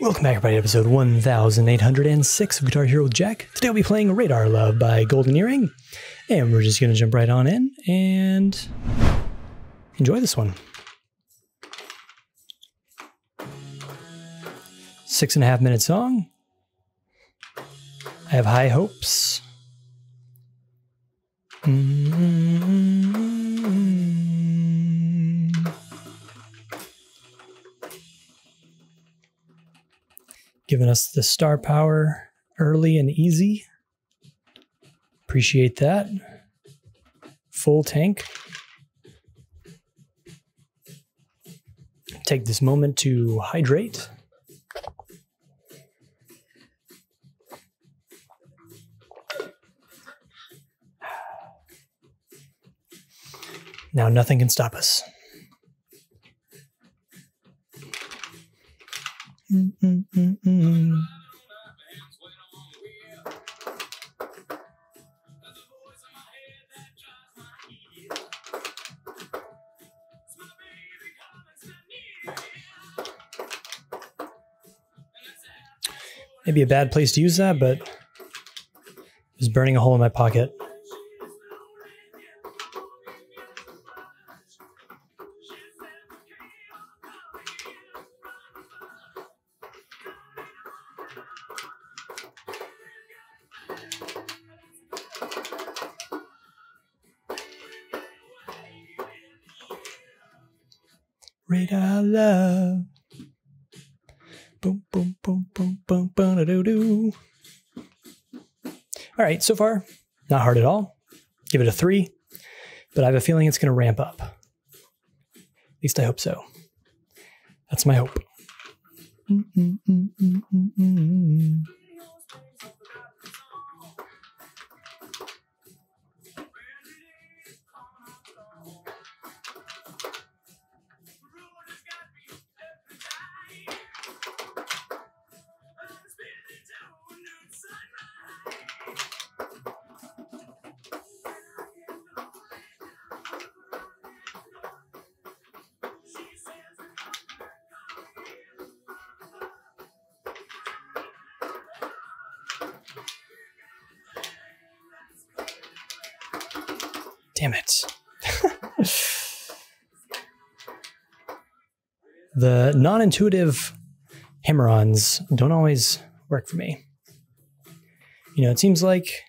Welcome back, everybody, to episode 1806 of Guitar Hero Jack. Today I'll be playing Radar Love by Golden Earring, and we're just going to jump right on in and enjoy this one. Six and a half minute song. I have high hopes. Mm-hmm. Giving us the star power early and easy. Appreciate that. Full tank. Take this moment to hydrate. Now nothing can stop us. Mm-mm-mm-mm. Maybe a bad place to use that, but it was burning a hole in my pocket. Radar love. Boom, boom, boom, boom, boom, boom, da doo. All right, so far, not hard at all. Give it a three, but I have a feeling it's going to ramp up. At least I hope so. That's my hope. Mm-mm-mm-mm-mm-mm. Damn it. the non intuitive hammer-ons don't always work for me. You know, it seems like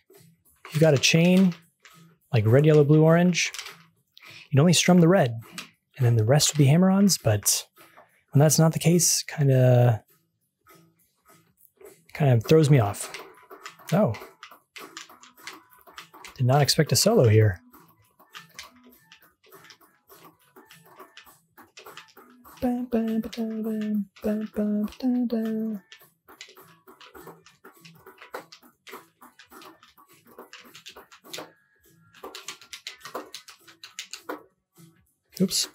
you've got a chain like red, yellow, blue, orange, you'd only strum the red and then the rest would be hammer-ons, but when that's not the case, kind of kind of throws me off. Oh. Did not expect a solo here. Oops.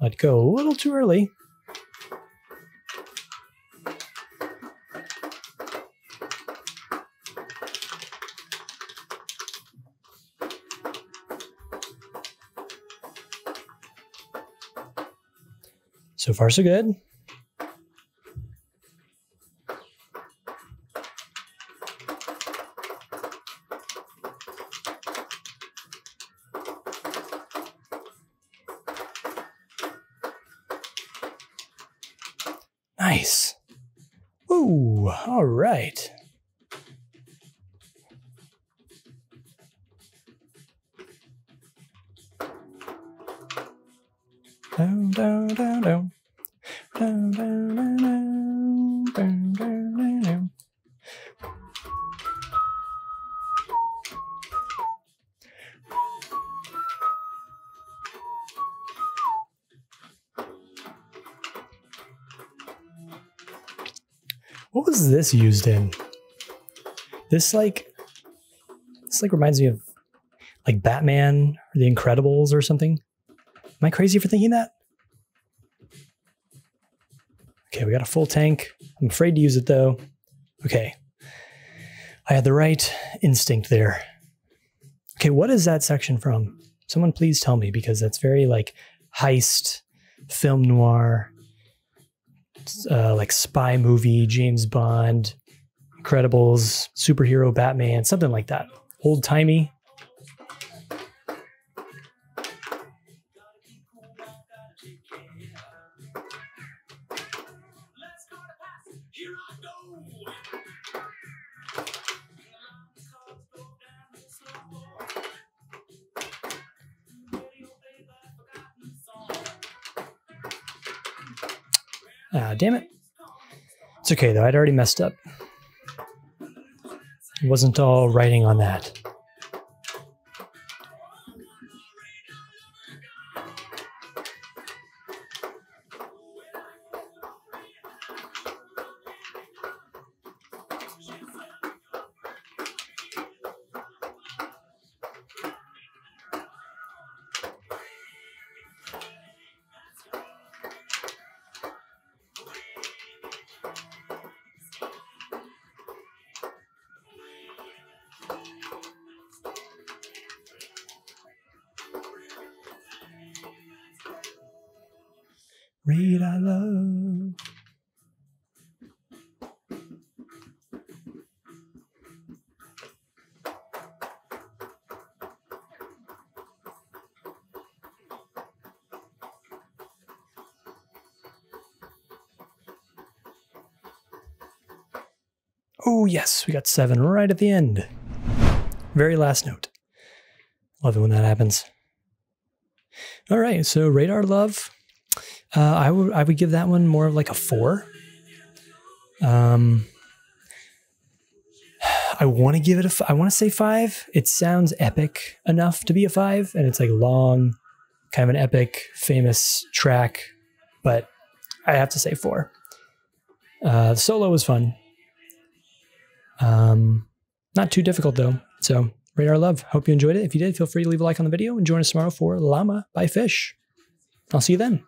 Let go a little too early. So far, so good. Nice. Ooh, all right. What was this used in? This like this like reminds me of like Batman or the Incredibles or something. Am I crazy for thinking that? Okay, we got a full tank. I'm afraid to use it though. Okay. I had the right instinct there. Okay, what is that section from? Someone please tell me because that's very like heist, film noir. uh, like spy movie, James Bond, Incredibles, superhero Batman, something like that. Old timey. Ah, damn it. It's okay though. I'd already messed up. It wasn't all writing on that. Read I love. Oh, yes, we got seven right at the end. Very last note. Love it when that happens. All right, so Radar Love. Uh, I would I would give that one more of like a four. Um, I want to give it a. f- I want to say five. It sounds epic enough to be a five, and it's like long, kind of an epic, famous track. But I have to say four. Uh, the solo was fun. Um, not too difficult though. So Radar Love. Hope you enjoyed it. If you did, feel free to leave a like on the video and join us tomorrow for Llama by Phish. I'll see you then.